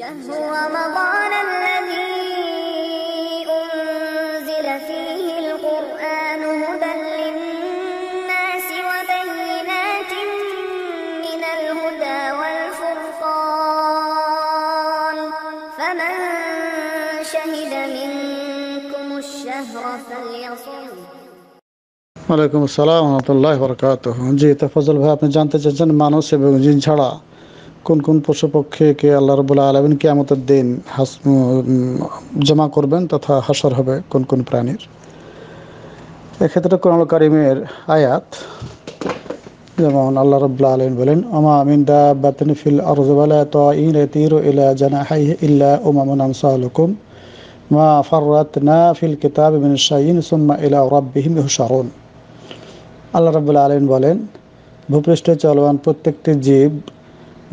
شهر رمضان الذي أنزل فيه القرآن هدى للناس وبينات من الهدى والفرقان فمن شهد منكم الشهر فليصم ওয়ালাইকুম আসসালাম রহমতুল্লাহ বরকাত জি তফজল ভাই আপনি জানতে চাচ্ছেন মানুষ এবং জিন ছাড়া কোন কোন পশু পক্ষীকে আল্লাহ রবুল্লাহ আলমিন কিয়ামতের দিন হাস জমা করবেন তথা হাসর হবে কোন কোন প্রাণীর? এক্ষেত্রে কোরআন কারিমের আয়াত, যেমন আল্লাহ রবুল্লাহ আলমিন বলেন আমা আমিন দা বাতিন ফিল আরজবালা তাইন ইয়াতিরু ইলা জানাহাইহি ইল্লা উমামুন আমসালুকুম, মা ফাররাতনা ফিল কিতাব মিন শাইইন সুম্মা ইলা রাব্বিহিম ইহশারুন। আল্লাহ রাবুল্লাহ আলমিন বলেন, ভূপৃষ্ঠে চলমান প্রত্যেকটি জীব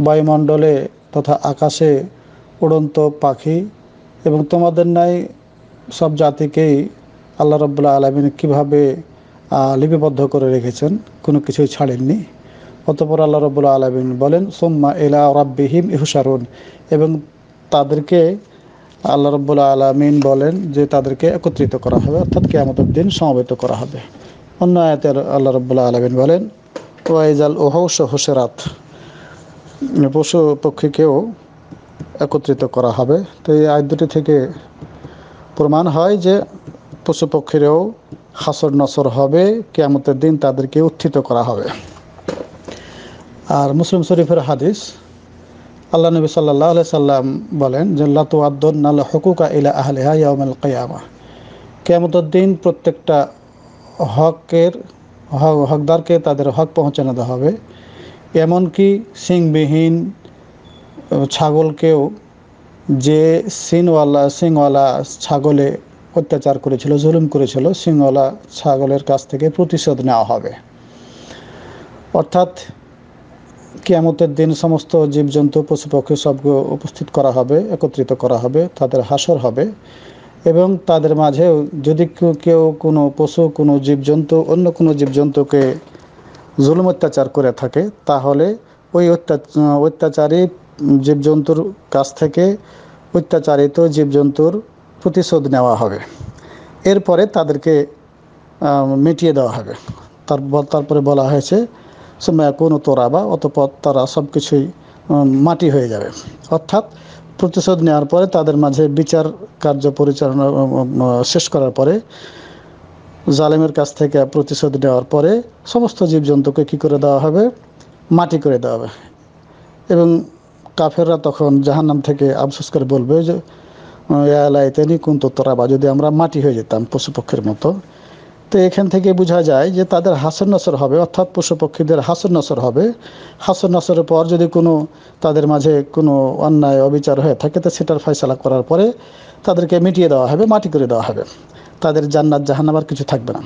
বায়ুমণ্ডলে তথা আকাশে উড়ন্ত পাখি এবং তোমাদের ন্যায় সব জাতিকেই আল্লাহ রব্বুল্লাহ আলমিন কীভাবে লিপিবদ্ধ করে রেখেছেন, কোনো কিছুই ছাড়েননি। অতপর আল্লাহ রব্বুল্লাহ আলমিন বলেন, সোম্মা এলা রাব্বিহিম ইহুসারুন এবং তাদেরকে আল্লাহ রব্বুল্লাহ আলমিন বলেন যে তাদেরকে একত্রিত করা হবে, অর্থাৎ কেয়ামতের দিন সমবেত করা হবে। অন্য আয়াতে আল্লাহ রব্বুল্লাহ আলমিন বলেন, ওয়াইজাল ওহৌস হোসেরাত পশু পক্ষীকেও একত্রিত করা হবে। তো এই আয় দুটি থেকে প্রমাণ হয় যে পশু পক্ষীরাও হাসর নসর হবে, কেয়ামতের দিন তাদেরকে উত্থিত করা হবে। আর মুসলিম শরীফের হাদিস, আল্লাহ নবী সাল্লাহ সাল্লাম বলেন যে লাতু আদ্দুল হকুকা ইলা আহলেহা ইয়াউমাল কিয়ামা। কেয়ামতের দিন প্রত্যেকটা হকের, হক- হকদারকে তাদের হক পৌঁছানো দেওয়া হবে। এমনকি সিংবিহীন ছাগলকেও যে সিনওয়ালা সিংওয়ালা ছাগলে অত্যাচার করেছিল, জুলুম করেছিল সিংওয়ালা ছাগলের কাছ থেকে প্রতিশোধ নেওয়া হবে। অর্থাৎ কিয়ামতের দিন সমস্ত জীবজন্তু, পশুপক্ষী সবকে উপস্থিত করা হবে, একত্রিত করা হবে, তাদের হাসর হবে এবং তাদের মাঝেও যদি কেউ কোনো পশু, কোনো জীবজন্তু, অন্য কোনো জীবজন্তুকে জুলুম অত্যাচার করে থাকে, তাহলে ওই অত্যা- অত্যাচারী জীবজন্তুর কাছ থেকে অত্যাচারিত জীবজন্তুর প্রতিশোধ নেওয়া হবে। এরপরে তাদেরকে মিটিয়ে দেওয়া হবে। তারপর তারপরে বলা হয়েছে সময় কোনো তোরাবা অতপর তারা সব কিছুই মাটি হয়ে যাবে। অর্থাৎ প্রতিশোধ নেওয়ার পরে তাদের মাঝে বিচার কার্য পরিচালনা শেষ করার পরে জালেমের কাছ থেকে প্রতিশোধ নেওয়ার পরে সমস্ত জীবজন্তুকে কী করে দেওয়া হবে? মাটি করে দেওয়া হবে। এবং কাফেররা তখন জাহান্নাম থেকে আফসোস করে বলবে যে এলাইতেনি কুন্ত তোরাবা। যদি আমরা মাটি হয়ে যেতাম পশুপক্ষের মতো। তো এখান থেকে বোঝা যায় যে তাদের হাসর নসর হবে, অর্থাৎ পশুপক্ষীদের হাসর নসর হবে। হাসর নসরের পর যদি কোনো তাদের মাঝে কোনো অন্যায়, অবিচার হয়ে থাকে, তো সেটার ফয়সালা করার পরে তাদেরকে মিটিয়ে দেওয়া হবে, মাটি করে দেওয়া হবে। তাদের জান্নাত জাহান্নাম আর কিছু থাকবে না।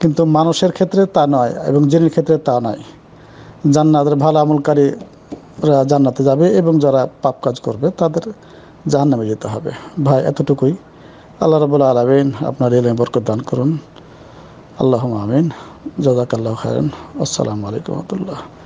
কিন্তু মানুষের ক্ষেত্রে তা নয় এবং জিনের ক্ষেত্রে তা নয়। জান্নাতের ভালো আমলকারীরা জান্নাতে যাবে এবং যারা পাপ কাজ করবে তাদের জাহান্নামে যেতে হবে। ভাই, এতটুকুই। আল্লাহ রবুল্লা আলমিন আপনার এলেম বরকত দান করুন। আল্লাহ আমিন। জাজাকাল্লাহ খায়ন আসসালামু আলাইকুম রহমতুল্লাহ।